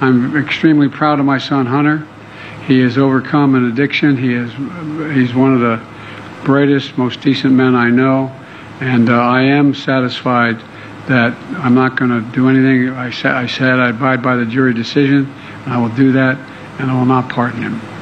I'm extremely proud of my son Hunter. He has overcome an addiction. He is he's one of the brightest, most decent men I know, and uh, I am satisfied that I'm not going to do anything. I said I said I abide by the jury decision. And I will do that, and I will not pardon him.